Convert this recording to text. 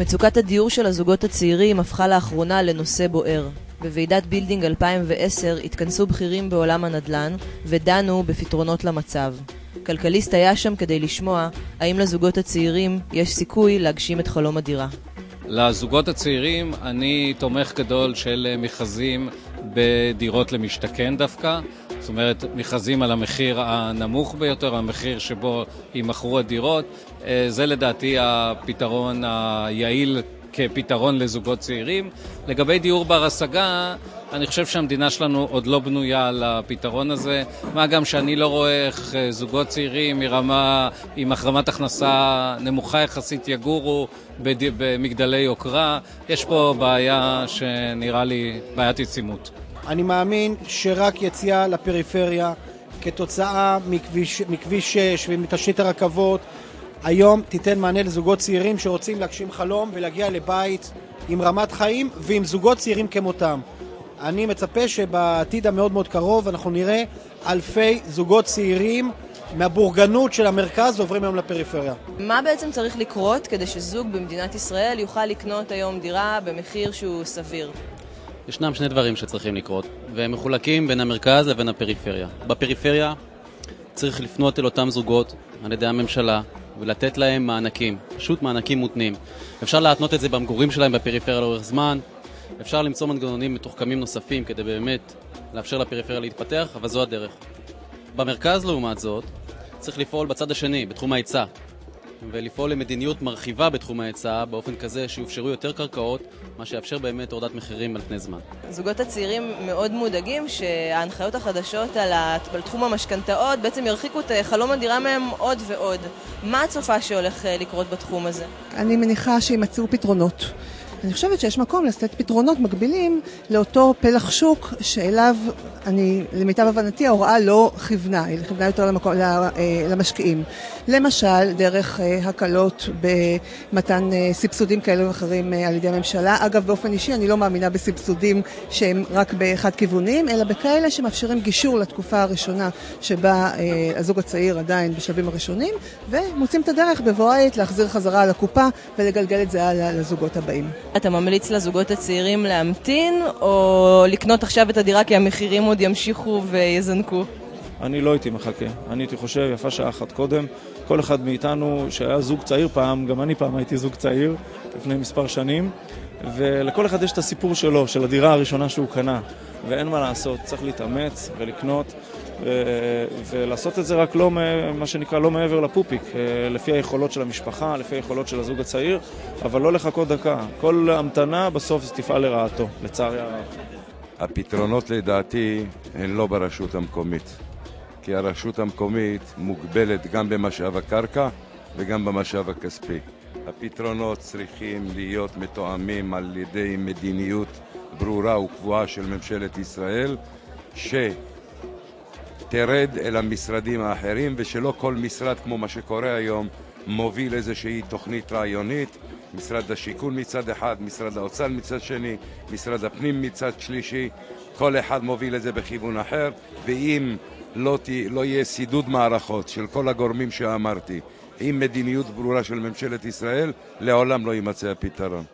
מצוקת הדיור של הזוגות הצעירים הפכה לאחרונה לנושא בוער. בוועידת בילדינג 2010 התכנסו בכירים בעולם הנדל"ן ודנו בפתרונות למצב. כלכליסט היה שם כדי לשמוע האם לזוגות הצעירים יש סיכוי להגשים את חלום הדירה. לזוגות הצעירים אני תומך גדול של מכרזים בדירות למשתכן דווקא. זאת אומרת, מכרזים על המחיר הנמוך ביותר, המחיר שבו יימכרו הדירות. זה לדעתי הפתרון היעיל כפתרון לזוגות צעירים. לגבי דיור בר השגה, אני חושב שהמדינה שלנו עוד לא בנויה לפתרון הזה. מה גם שאני לא רואה איך זוגות צעירים מרמה, עם החרמת הכנסה נמוכה יחסית יגורו במגדלי יוקרה. יש פה בעיה שנראה לי בעיית יצימות. אני מאמין שרק יציאה לפריפריה כתוצאה מכביש, מכביש 6 ומתשתית הרכבות היום תיתן מענה לזוגות צעירים שרוצים להגשים חלום ולהגיע לבית עם רמת חיים ועם זוגות צעירים כמותם. אני מצפה שבעתיד המאוד מאוד קרוב אנחנו נראה אלפי זוגות צעירים מהבורגנות של המרכז עוברים היום לפריפריה. מה בעצם צריך לקרות כדי שזוג במדינת ישראל יוכל לקנות היום דירה במחיר שהוא סביר? ישנם שני דברים שצריכים לקרות, והם מחולקים בין המרכז לבין הפריפריה. בפריפריה צריך לפנות אל אותם זוגות על ידי הממשלה ולתת להם מענקים, פשוט מענקים מותנים. אפשר להתנות את זה במגורים שלהם בפריפריה לאורך זמן, אפשר למצוא מנגנונים מתוחכמים נוספים כדי באמת לאפשר לפריפריה להתפתח, אבל זו הדרך. במרכז, לעומת זאת, צריך לפעול בצד השני, בתחום ההיצע, ולפעול למדיניות מרחיבה בתחום ההיצע באופן כזה שיאפשרו יותר קרקעות, מה שיאפשר באמת הורדת מחירים על פני זמן. הזוגות הצעירים מאוד מודאגים שההנחיות החדשות על, על תחום המשכנתאות בעצם ירחיקו את חלום הדירה מהם עוד ועוד. מה הצופה שהולך לקרות בתחום הזה? אני מניחה שימצאו פתרונות. אני חושבת שיש מקום לתת פתרונות מקבילים לאותו פלח שוק שאליו, אני, למיטב הבנתי, ההוראה לא כיוונה, היא כיוונה יותר למקום, למשקיעים. למשל, דרך הקלות במתן סבסודים כאלה ואחרים על ידי הממשלה. אגב, באופן אישי, אני לא מאמינה בסבסודים שהם רק בחד כיוונים, אלא בכאלה שמאפשרים גישור לתקופה הראשונה שבה הזוג הצעיר עדיין בשלבים הראשונים, ומוצאים את הדרך בבוא העת להחזיר חזרה לקופה ולגלגל את זה הלאה לזוגות הבאים. אתה ממליץ לזוגות הצעירים להמתין, או לקנות עכשיו את הדירה כי המחירים עוד ימשיכו ויזנקו? אני לא הייתי מחכה. אני הייתי חושב, יפה שעה אחת קודם. כל אחד מאיתנו שהיה זוג צעיר פעם, גם אני פעם הייתי זוג צעיר, לפני מספר שנים, ולכל אחד יש את הסיפור שלו, של הדירה הראשונה שהוא קנה. ואין מה לעשות, צריך להתאמץ ולקנות. ו- ולעשות את זה רק לא, מה שנקרא, לא מעבר לפופיק, לפי היכולות של המשפחה, לפי היכולות של הזוג הצעיר, אבל לא לחכות דקה. כל המתנה בסוף תפעל לרעתו, לצערי הרב. הפתרונות לדעתי הן לא ברשות המקומית, כי הרשות המקומית מוגבלת גם במשאב הקרקע וגם במשאב הכספי. הפתרונות צריכים להיות מתואמים על ידי מדיניות ברורה וקבועה של ממשלת ישראל, ש... תרד אל המשרדים האחרים ושלא כל משרד כמו מה שקורה היום מוביל איזושהי תוכנית רעיונית. משרד השיכון מצד אחד, משרד האוצר מצד שני, משרד הפנים מצד שלישי. כל אחד מוביל את זה בכיוון אחר ואם לא, ת, לא יהיה סידוד מערכות של כל הגורמים שאמרתי עם מדיניות ברורה של ממשלת ישראל לעולם לא יימצא הפתרון